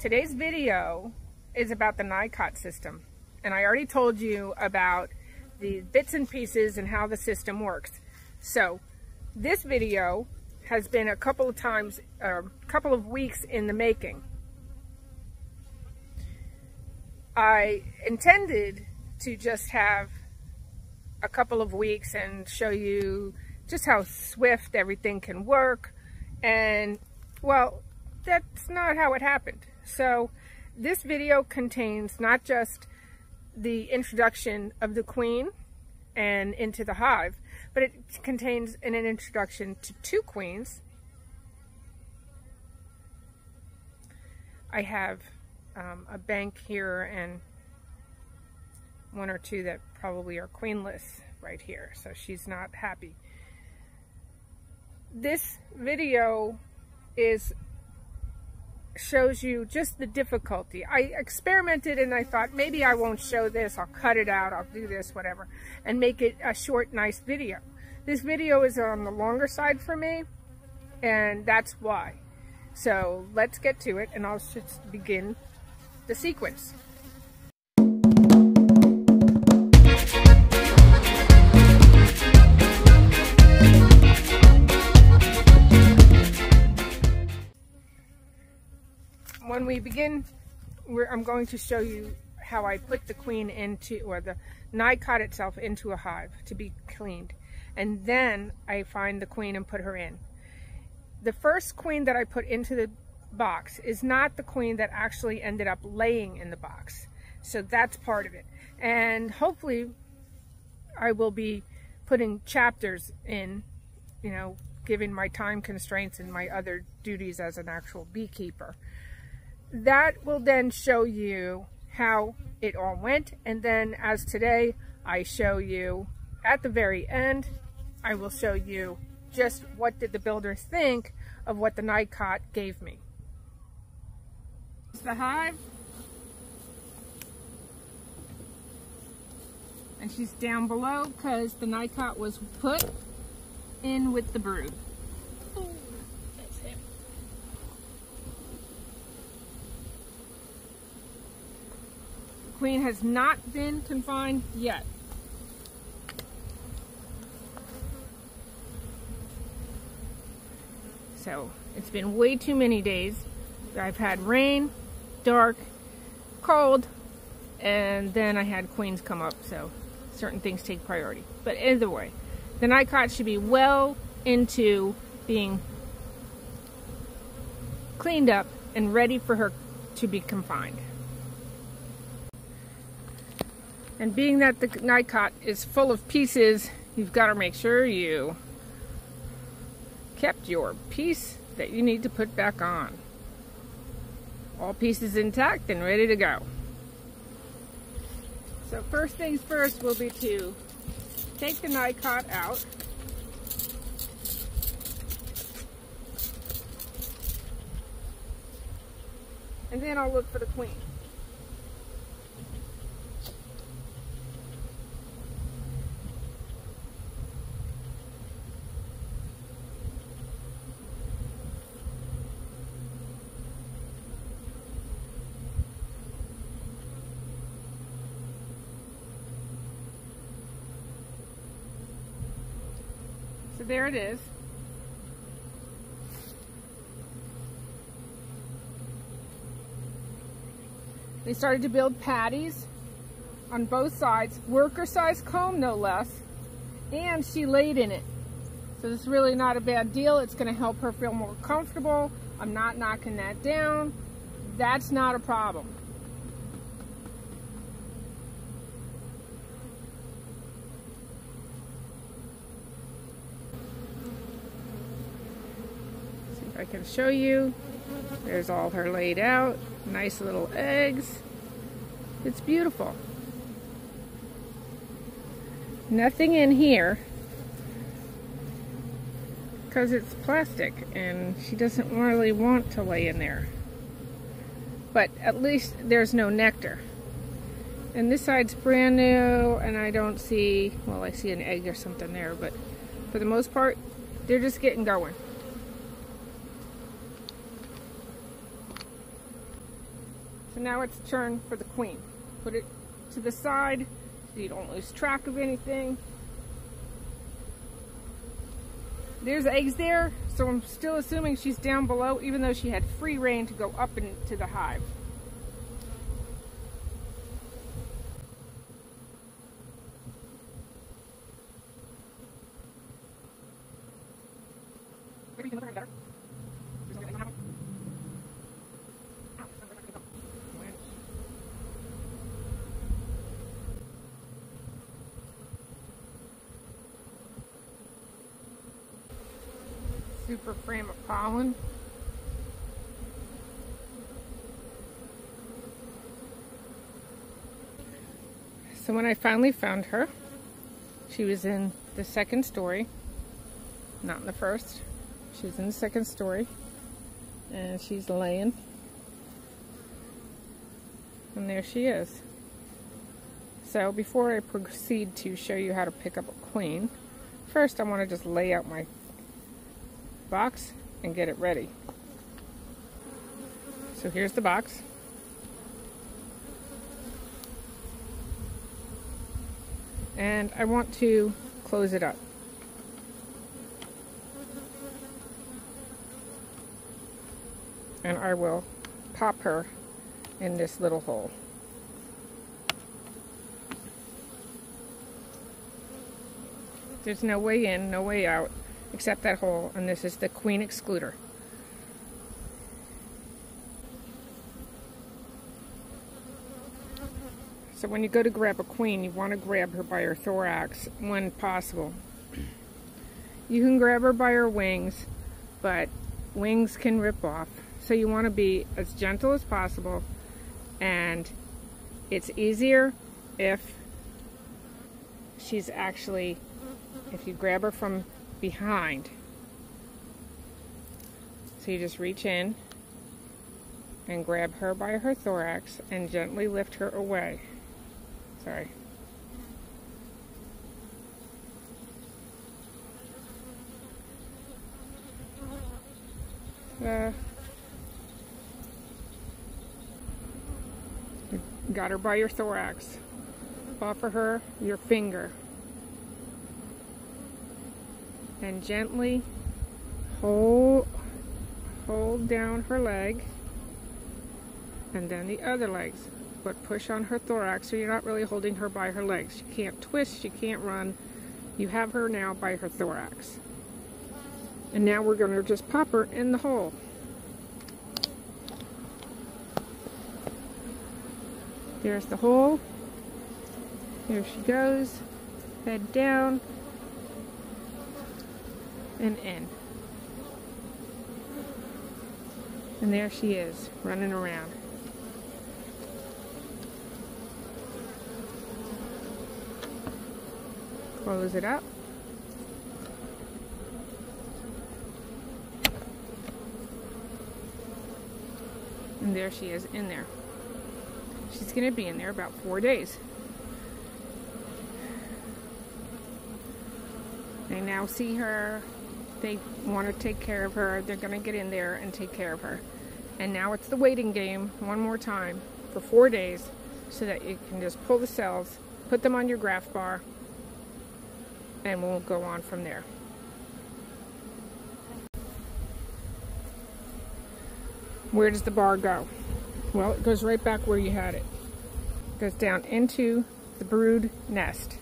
Today's video is about the NICOT system. And I already told you about the bits and pieces and how the system works. So this video has been a couple of times, a uh, couple of weeks in the making. I intended to just have a couple of weeks and show you just how swift everything can work. And, well, that's not how it happened. So, this video contains not just the introduction of the queen and into the hive, but it contains an introduction to two queens. I have um, a bank here and one or two that probably are queenless right here, so she's not happy. This video is shows you just the difficulty. I experimented and I thought maybe I won't show this, I'll cut it out, I'll do this, whatever, and make it a short, nice video. This video is on the longer side for me, and that's why. So let's get to it and I'll just begin the sequence. We begin, where I'm going to show you how I put the queen into, or the NICOT itself into a hive to be cleaned. And then I find the queen and put her in. The first queen that I put into the box is not the queen that actually ended up laying in the box. So that's part of it. And hopefully I will be putting chapters in, you know, given my time constraints and my other duties as an actual beekeeper that will then show you how it all went. And then as today, I show you at the very end, I will show you just what did the builder think of what the NICOT gave me. the hive. And she's down below because the NICOT was put in with the brood. Queen has not been confined yet. So it's been way too many days. I've had rain, dark, cold, and then I had queens come up, so certain things take priority. But either way, the NICOT should be well into being cleaned up and ready for her to be confined. And being that the NICOT is full of pieces, you've got to make sure you kept your piece that you need to put back on. All pieces intact and ready to go. So first things first will be to take the NICOT out. And then I'll look for the queen. So there it is. They started to build patties on both sides, worker size comb no less, and she laid in it. So this is really not a bad deal. It's gonna help her feel more comfortable. I'm not knocking that down. That's not a problem. I can show you. There's all her laid out. Nice little eggs. It's beautiful. Nothing in here because it's plastic and she doesn't really want to lay in there. But at least there's no nectar. And this side's brand new and I don't see, well I see an egg or something there, but for the most part, they're just getting going. Now it's turn for the queen. Put it to the side so you don't lose track of anything. There's eggs there, so I'm still assuming she's down below, even though she had free rein to go up into the hive. Super frame of pollen. So when I finally found her, she was in the second story, not in the first. She was in the second story, and she's laying. And there she is. So before I proceed to show you how to pick up a queen, first I want to just lay out my box and get it ready. So here's the box. And I want to close it up. And I will pop her in this little hole. There's no way in, no way out except that hole, and this is the queen excluder. So when you go to grab a queen, you want to grab her by her thorax when possible. You can grab her by her wings, but wings can rip off. So you want to be as gentle as possible, and it's easier if she's actually, if you grab her from behind. So you just reach in and grab her by her thorax and gently lift her away. Sorry. Uh, got her by your thorax. Offer her your finger and gently hold hold down her leg and then the other legs. But push on her thorax so you're not really holding her by her legs. She can't twist she can't run. You have her now by her thorax. And now we're going to just pop her in the hole. There's the hole. Here she goes. Head down and in. And there she is, running around. Close it up. And there she is in there. She's going to be in there about four days. They now see her they want to take care of her. They're going to get in there and take care of her. And now it's the waiting game one more time for four days so that you can just pull the cells, put them on your graft bar, and we'll go on from there. Where does the bar go? Well, it goes right back where you had it. It goes down into the brood nest.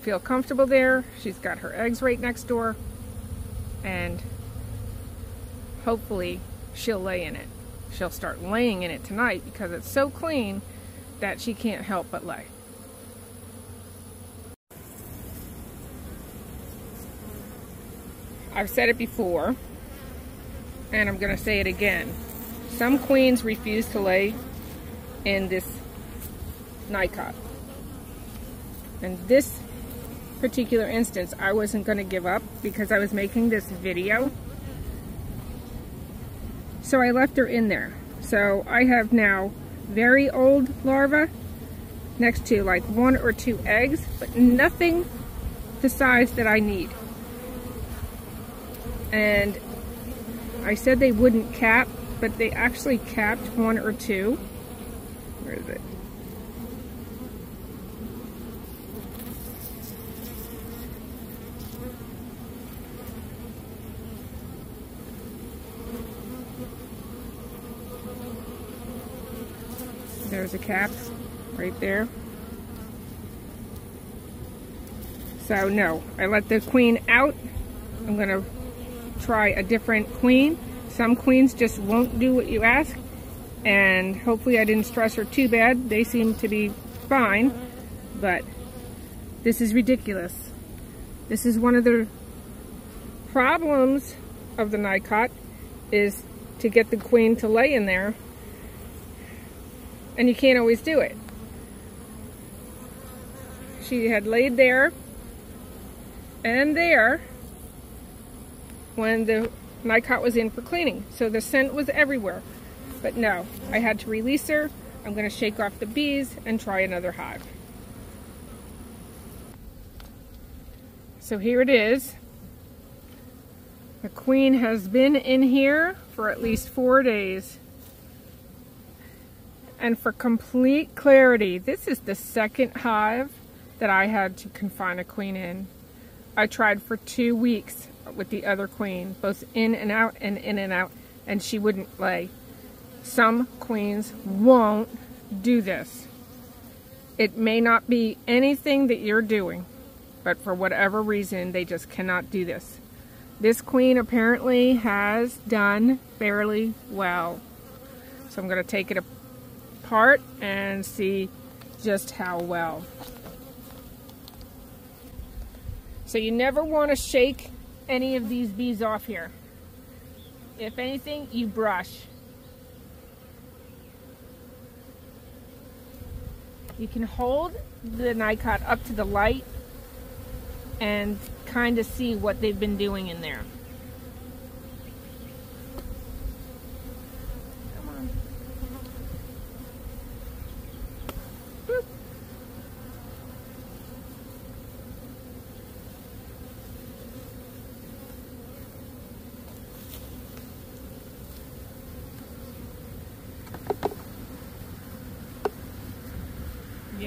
Feel comfortable there. She's got her eggs right next door. And hopefully she'll lay in it. She'll start laying in it tonight because it's so clean that she can't help but lay. I've said it before, and I'm going to say it again. Some queens refuse to lay in this nicot. And this particular instance, I wasn't going to give up because I was making this video So I left her in there. So I have now very old larvae next to like one or two eggs, but nothing the size that I need. And I said they wouldn't cap, but they actually capped one or two. Where is it? A cap right there. So no, I let the queen out. I'm gonna try a different queen. Some queens just won't do what you ask. And hopefully I didn't stress her too bad. They seem to be fine, but this is ridiculous. This is one of the problems of the Nicot is to get the queen to lay in there and you can't always do it. She had laid there and there when the Nicot was in for cleaning. So the scent was everywhere. But no, I had to release her. I'm going to shake off the bees and try another hive. So here it is. The queen has been in here for at least four days. And for complete clarity, this is the second hive that I had to confine a queen in. I tried for two weeks with the other queen, both in and out and in and out, and she wouldn't lay. Some queens won't do this. It may not be anything that you're doing, but for whatever reason, they just cannot do this. This queen apparently has done fairly well. So I'm going to take it apart and see just how well. So you never want to shake any of these bees off here. If anything, you brush. You can hold the Nicot up to the light and kind of see what they've been doing in there.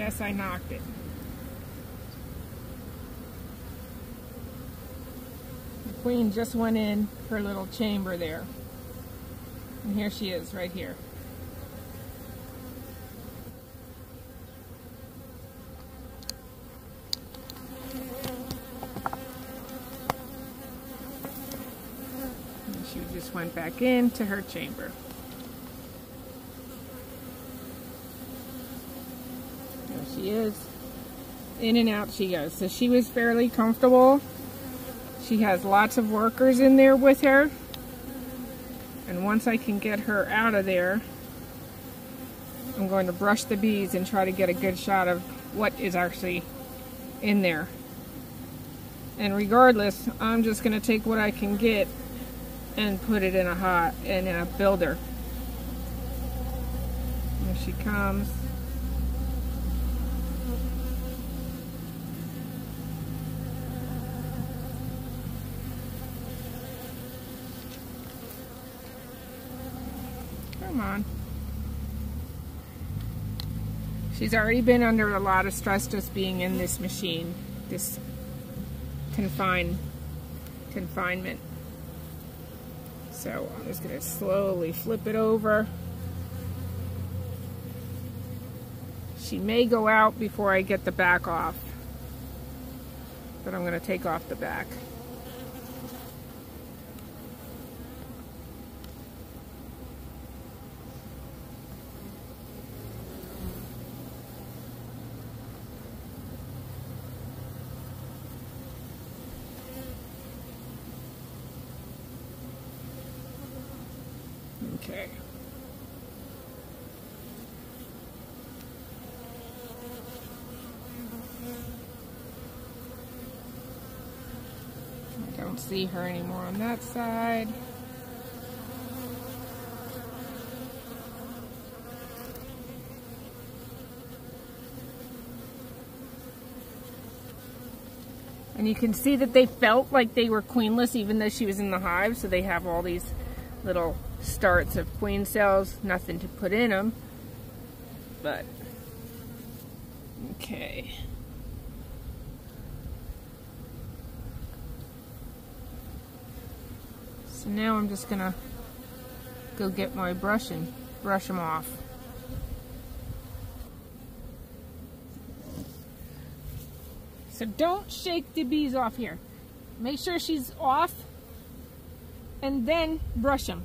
Yes, I knocked it. The queen just went in her little chamber there. And here she is, right here. And she just went back into her chamber. Is. In and out she goes. So she was fairly comfortable. She has lots of workers in there with her. And once I can get her out of there, I'm going to brush the bees and try to get a good shot of what is actually in there. And regardless, I'm just going to take what I can get and put it in a hot and in a builder. Here she comes. Come on. She's already been under a lot of stress just being in this machine, this confine, confinement. So I'm just going to slowly flip it over. She may go out before I get the back off, but I'm going to take off the back. see her anymore on that side. And you can see that they felt like they were queenless even though she was in the hive. So they have all these little starts of queen cells. Nothing to put in them. But, okay. So now I'm just gonna go get my brush and brush them off. So don't shake the bees off here. Make sure she's off and then brush them.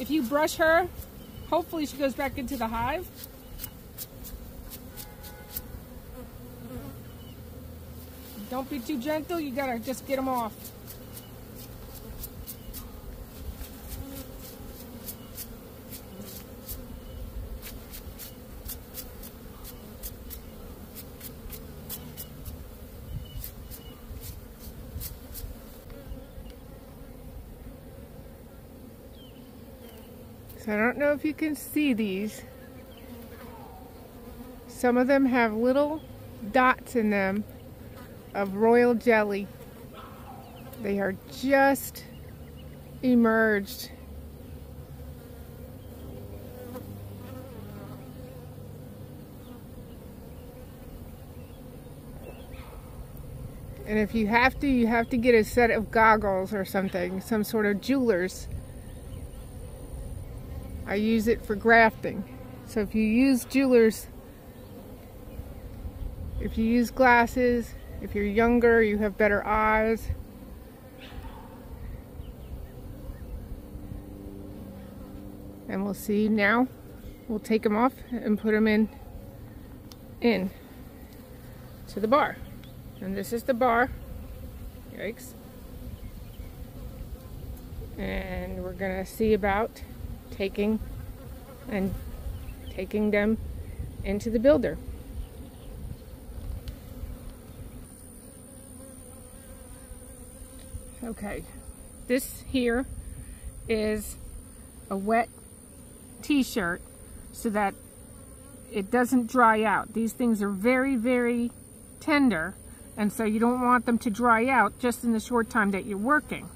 If you brush her, hopefully she goes back into the hive. Don't be too gentle, you gotta just get them off. Know if you can see these. Some of them have little dots in them of royal jelly. They are just emerged. And if you have to, you have to get a set of goggles or something, some sort of jeweler's I use it for grafting. So if you use jewelers, if you use glasses, if you're younger, you have better eyes. And we'll see now. We'll take them off and put them in, in to the bar. And this is the bar. Yikes. And we're gonna see about taking and taking them into the builder. Okay, this here is a wet t-shirt so that it doesn't dry out. These things are very, very tender and so you don't want them to dry out just in the short time that you're working.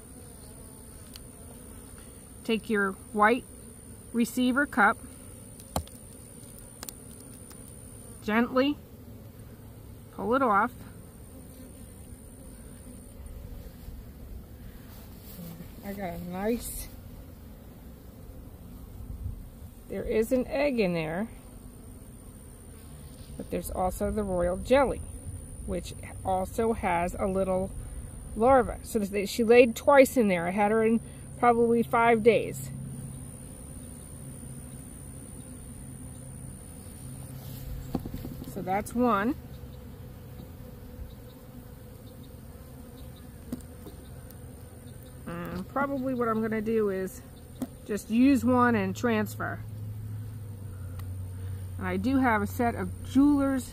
Take your white receiver cup, gently pull it off. I got a nice, there is an egg in there, but there's also the royal jelly, which also has a little larva. So she laid twice in there. I had her in probably five days. So that's one. And probably what I'm going to do is just use one and transfer. And I do have a set of jeweler's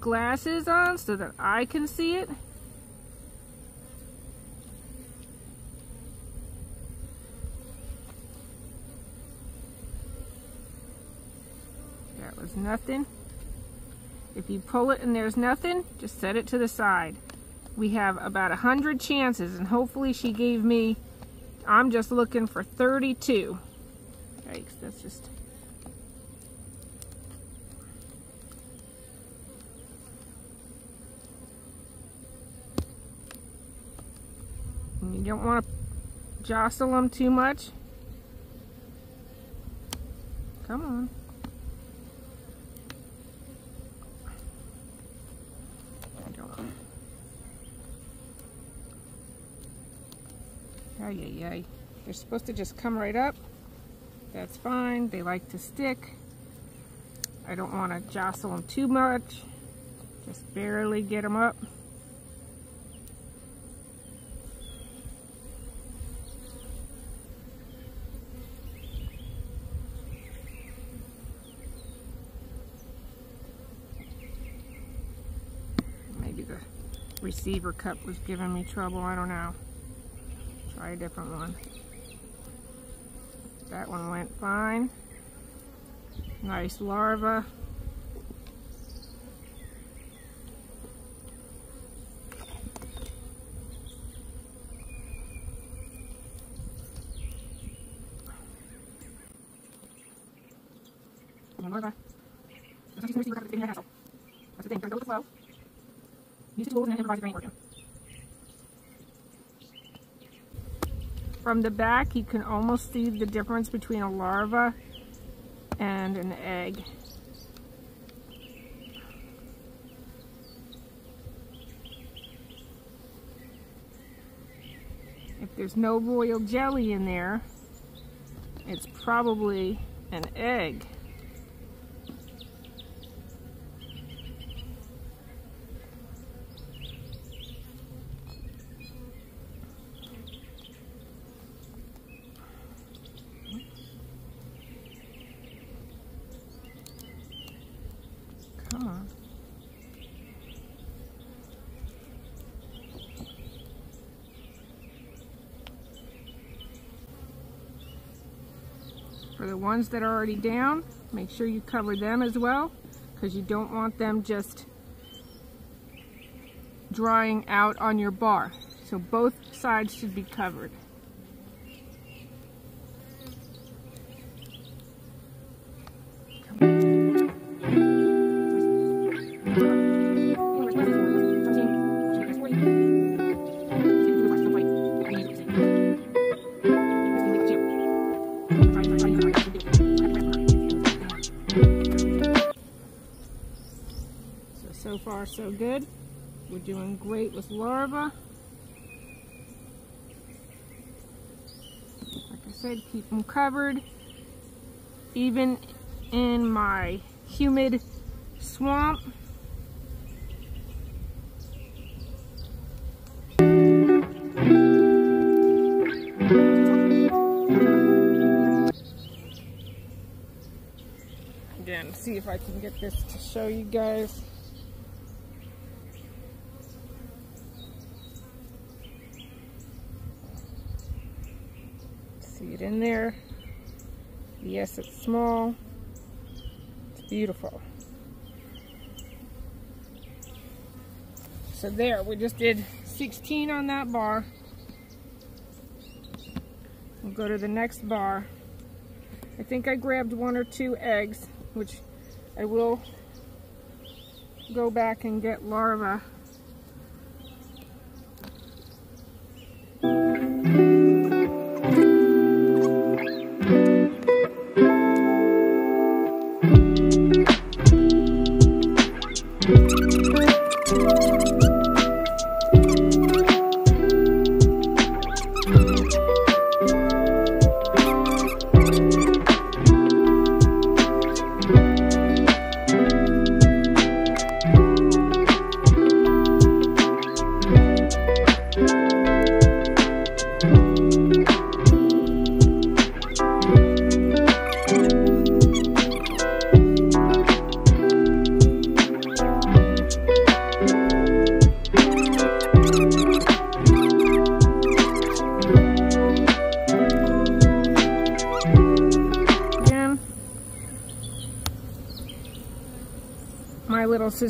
glasses on so that I can see it. That was nothing. If you pull it and there's nothing, just set it to the side. We have about a hundred chances and hopefully she gave me, I'm just looking for 32. Yikes, that's just... you don't want to jostle them too much. Come on. Ay, ay, ay. They're supposed to just come right up. That's fine. They like to stick. I don't want to jostle them too much. Just barely get them up. Maybe the receiver cup was giving me trouble. I don't know. Try a different one. That one went fine. Nice larva. larva. Sometimes you can receive without in your hassle. That's the thing, gotta go to flow. Use the tools and then improvise your brain working. From the back, you can almost see the difference between a larva and an egg. If there's no royal jelly in there, it's probably an egg. Come on. For the ones that are already down, make sure you cover them as well because you don't want them just drying out on your bar. So both sides should be covered. So good. We're doing great with larva. Like I said, keep them covered. Even in my humid swamp. Again, see if I can get this to show you guys. See it in there. It's small. It's beautiful. So there, we just did 16 on that bar. We'll go to the next bar. I think I grabbed one or two eggs, which I will go back and get larvae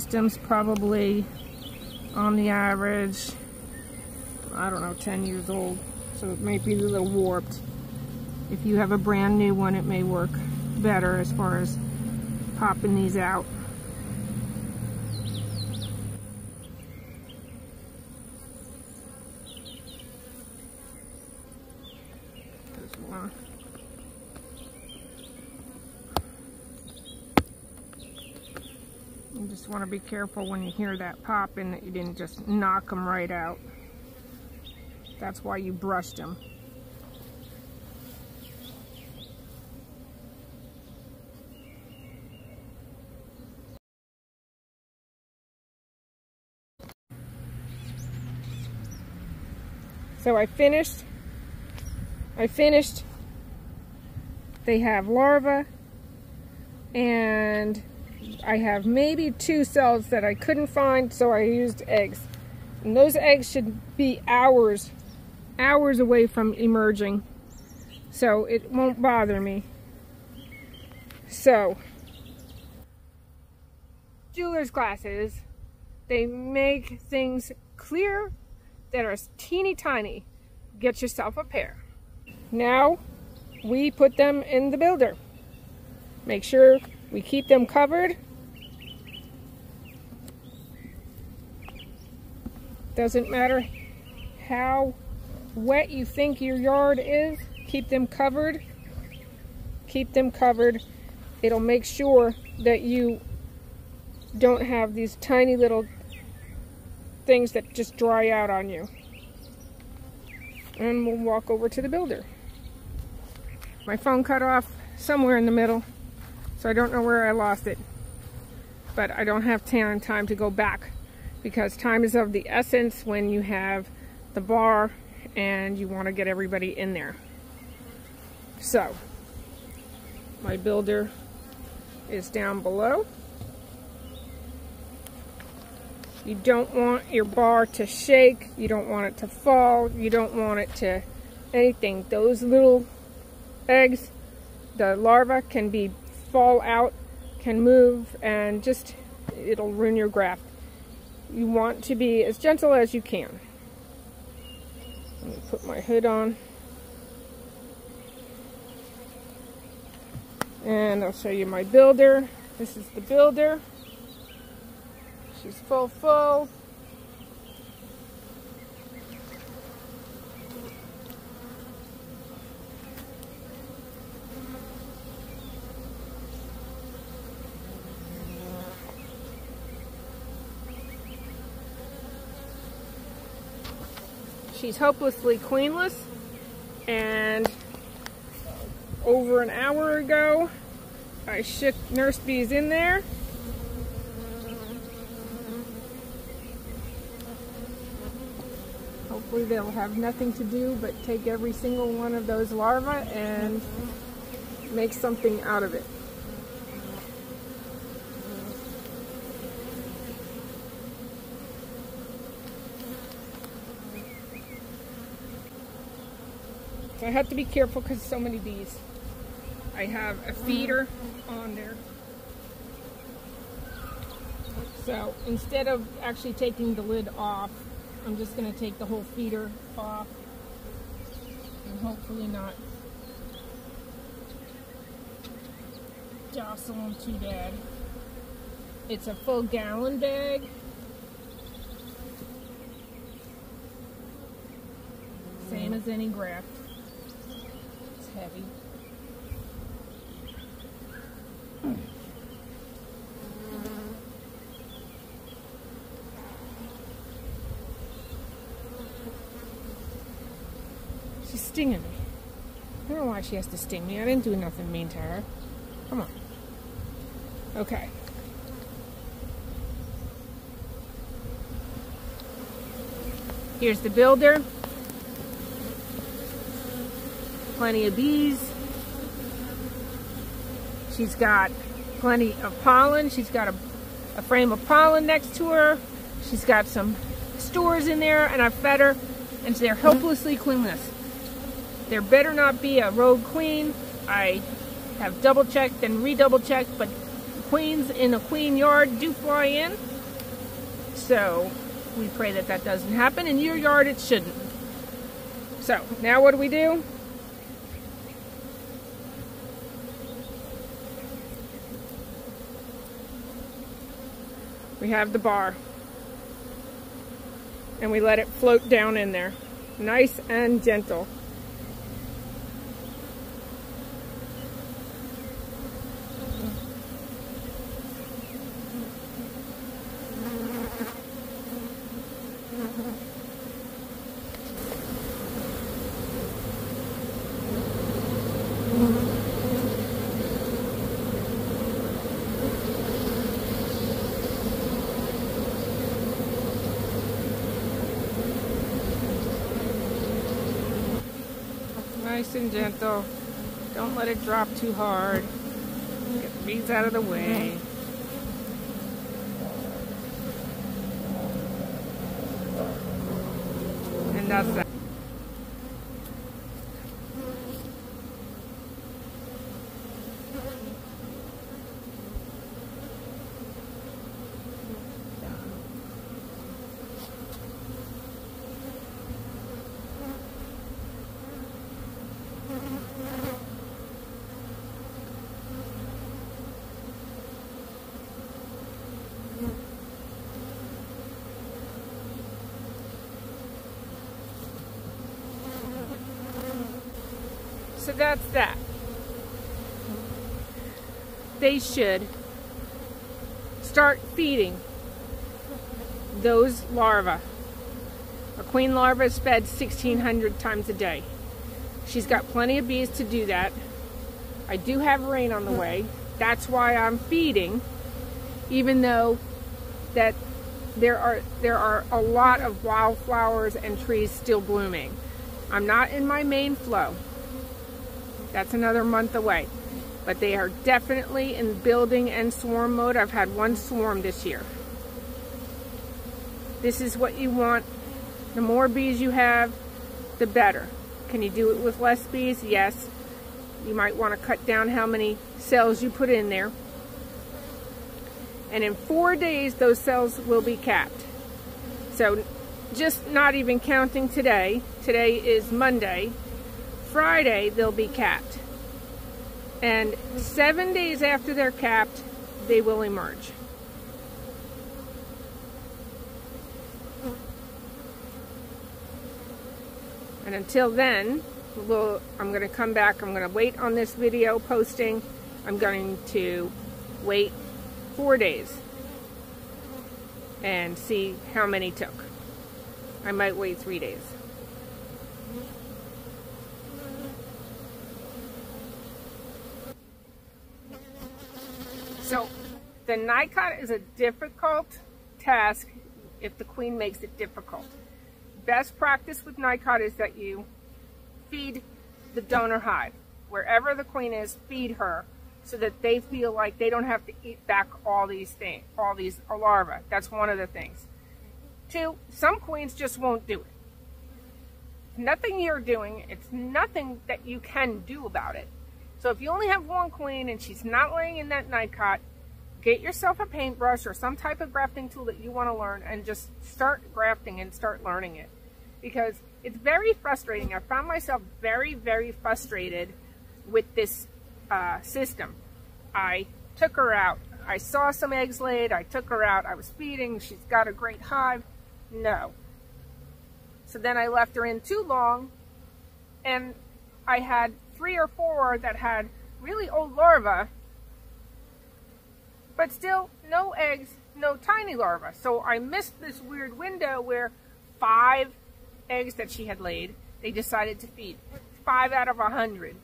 system's probably on the average, I don't know, 10 years old. So it might be a little warped. If you have a brand new one, it may work better as far as popping these out. There's one. You just want to be careful when you hear that popping that you didn't just knock them right out. That's why you brushed them. So I finished, I finished, they have larvae and I have maybe two cells that I couldn't find, so I used eggs. And those eggs should be hours, hours away from emerging. So it won't bother me. So, jeweler's glasses, they make things clear that are teeny tiny. Get yourself a pair. Now, we put them in the builder. Make sure We keep them covered. Doesn't matter how wet you think your yard is, keep them covered. Keep them covered. It'll make sure that you don't have these tiny little things that just dry out on you. And we'll walk over to the builder. My phone cut off somewhere in the middle, so I don't know where I lost it. But I don't have time to go back because time is of the essence when you have the bar and you want to get everybody in there. So, my builder is down below. You don't want your bar to shake. You don't want it to fall. You don't want it to anything. Those little eggs, the larva can be fall out, can move, and just it'll ruin your graft. You want to be as gentle as you can. Let me put my hood on. And I'll show you my builder. This is the builder. She's full full. She's hopelessly queenless and over an hour ago I shook nurse bees in there Hopefully they'll have nothing to do but take every single one of those larvae and make something out of it. I have to be careful because so many bees. I have a feeder on there. So instead of actually taking the lid off, I'm just going to take the whole feeder off and hopefully not jostle them too bad. It's a full gallon bag. Same as any graft. Heavy. Hmm. stinging me. I don't know why she has to sting me. I didn't do nothing mean to her. Come on. Okay. Here's the builder. Plenty of bees. She's got plenty of pollen. She's got a, a frame of pollen next to her. She's got some stores in there and I fed her and they're helplessly queenless. There better not be a rogue queen. I have double checked and redouble checked, but queens in a queen yard do fly in. So we pray that that doesn't happen. In your yard, it shouldn't. So now what do we do? We have the bar. And we let it float down in there. Nice and gentle. And. Don't let it drop too hard. Get the bees out of the way. And that's that. That's that. They should start feeding those larvae. A queen larva is fed 1,600 times a day. She's got plenty of bees to do that. I do have rain on the hmm. way. That's why I'm feeding, even though that there are there are a lot of wildflowers and trees still blooming. I'm not in my main flow. That's another month away. But they are definitely in building and swarm mode. I've had one swarm this year. This is what you want. The more bees you have, the better. Can you do it with less bees? Yes. You might want to cut down how many cells you put in there. And in four days, those cells will be capped. So just not even counting today. Today is Monday. Friday, they'll be capped. And seven days after they're capped, they will emerge. And until then, we'll, I'm going to come back. I'm going to wait on this video posting. I'm going to wait four days and see how many took. I might wait three days. So the NICOT is a difficult task if the queen makes it difficult. Best practice with NICOT is that you feed the donor hive. Wherever the queen is, feed her so that they feel like they don't have to eat back all these things, all these larvae. That's one of the things. Two, some queens just won't do it. Nothing you're doing, it's nothing that you can do about it. So if you only have one queen and she's not laying in that NICOT, get yourself a paintbrush or some type of grafting tool that you want to learn and just start grafting and start learning it. Because it's very frustrating. I found myself very, very frustrated with this uh, system. I took her out. I saw some eggs laid. I took her out. I was feeding. She's got a great hive. No. So then I left her in too long and I had three or four that had really old larvae, but still no eggs, no tiny larvae. So I missed this weird window where five eggs that she had laid, they decided to feed. Five out of a hundred.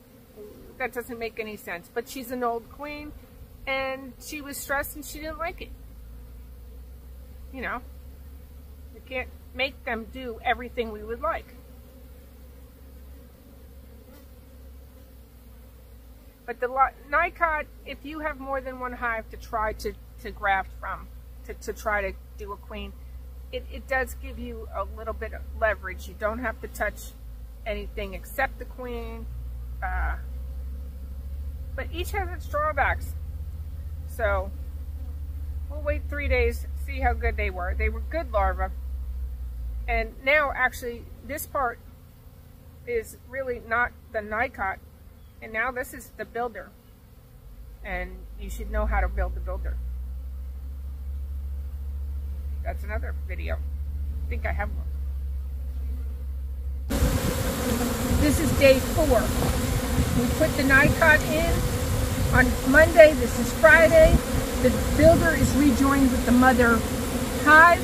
That doesn't make any sense. But she's an old queen, and she was stressed and she didn't like it. You know, we can't make them do everything we would like. But the NICOT, if you have more than one hive to try to, to graft from, to, to try to do a queen, it, it does give you a little bit of leverage. You don't have to touch anything except the queen. Uh, but each has its drawbacks. So we'll wait three days, see how good they were. They were good larvae. And now actually this part is really not the NICOT and now this is the builder. And you should know how to build the builder. That's another video. I think I have one. This is day four. We put the NICOT in on Monday. This is Friday. The builder is rejoined with the mother hive.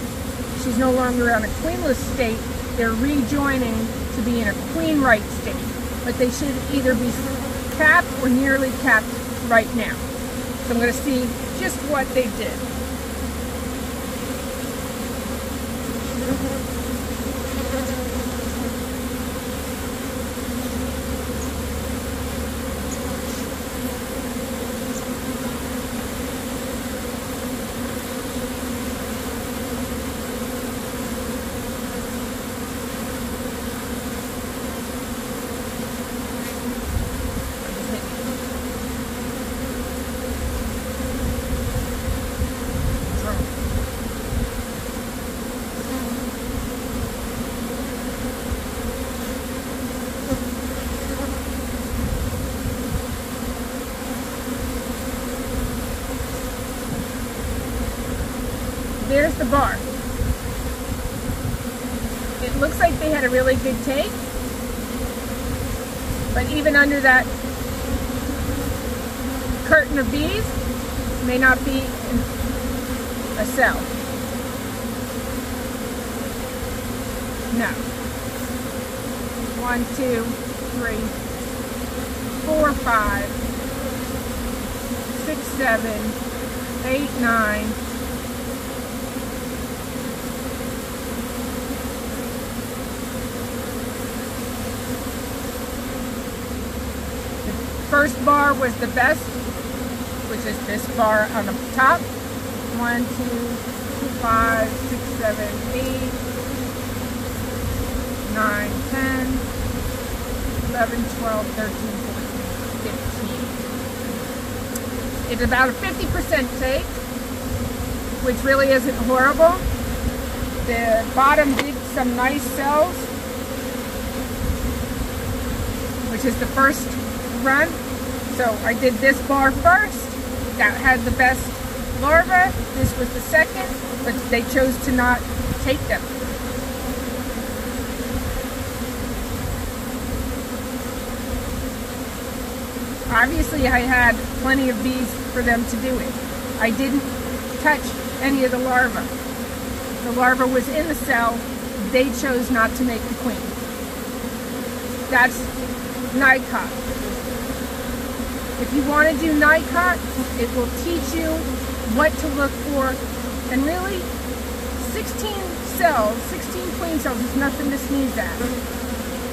She's no longer on a queenless state. They're rejoining to be in a queen right state. But they should either be capped or nearly capped right now. So I'm going to see just what they did. There's the bar. It looks like they had a really good take. But even under that curtain of bees may not be a cell. No. One, two, three, four, five, six, seven, eight, nine, first bar was the best, which is this bar on the top. One, two, five, six, seven, eight, nine, ten, eleven, twelve, thirteen, fourteen, fifteen. It's about a 50% take, which really isn't horrible. The bottom did some nice cells, which is the first run. So I did this bar first. That had the best larva. This was the second, but they chose to not take them. Obviously I had plenty of bees for them to do it. I didn't touch any of the larvae. The larva was in the cell. They chose not to make the queen. That's NICOT. If you want to do NICOT, it will teach you what to look for. And really, 16 cells, 16 queen cells is nothing to sneeze at.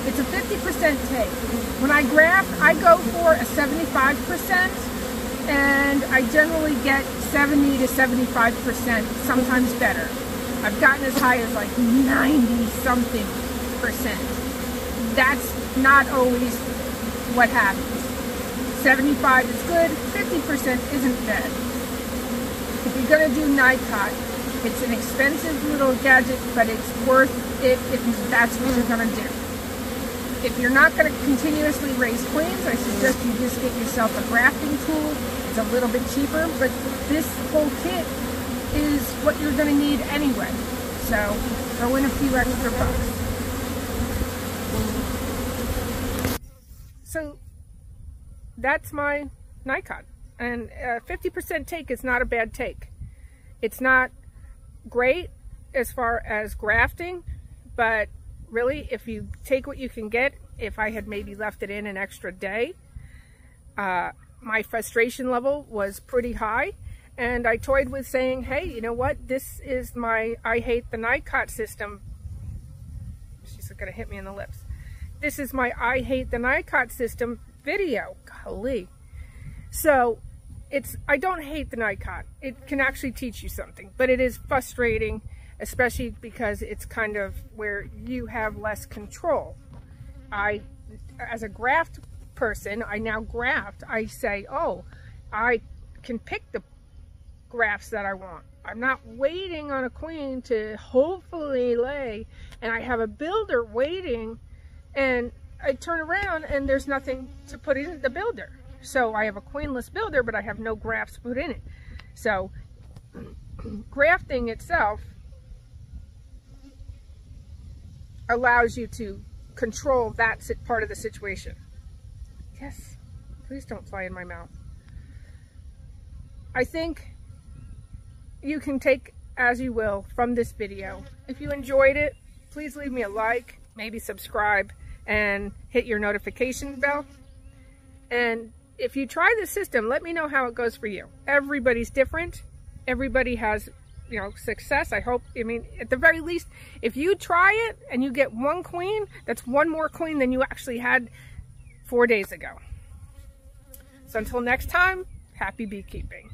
It's a 50% take. When I graft, I go for a 75% and I generally get 70 to 75%, sometimes better. I've gotten as high as like 90 something percent. That's not always what happens. 75 is good, 50% isn't bad. If you're going to do NICOT, it's an expensive little gadget, but it's worth it if that's what you're going to do. If you're not going to continuously raise queens, I suggest you just get yourself a grafting tool. It's a little bit cheaper, but this whole kit is what you're going to need anyway. So throw in a few extra bucks. So that's my NICOT. And 50% uh, take is not a bad take. It's not great as far as grafting, but really if you take what you can get, if I had maybe left it in an extra day, uh, my frustration level was pretty high. And I toyed with saying, hey, you know what? This is my I hate the NICOT system. She's going to hit me in the lips. This is my I hate the NICOT system video. Golly. So it's I don't hate the NICOT. It can actually teach you something, but it is frustrating, especially because it's kind of where you have less control. I, as a graft person, I now graft. I say, oh, I can pick the grafts that I want. I'm not waiting on a queen to hopefully lay, and I have a builder waiting, and I turn around and there's nothing to put in the builder. So I have a queenless builder, but I have no grafts put in it. So grafting itself allows you to control that part of the situation. Yes, please don't fly in my mouth. I think you can take as you will from this video. If you enjoyed it, please leave me a like, maybe subscribe and hit your notification bell. And if you try the system, let me know how it goes for you. Everybody's different. Everybody has, you know, success. I hope, I mean, at the very least, if you try it and you get one queen, that's one more queen than you actually had four days ago. So until next time, happy beekeeping.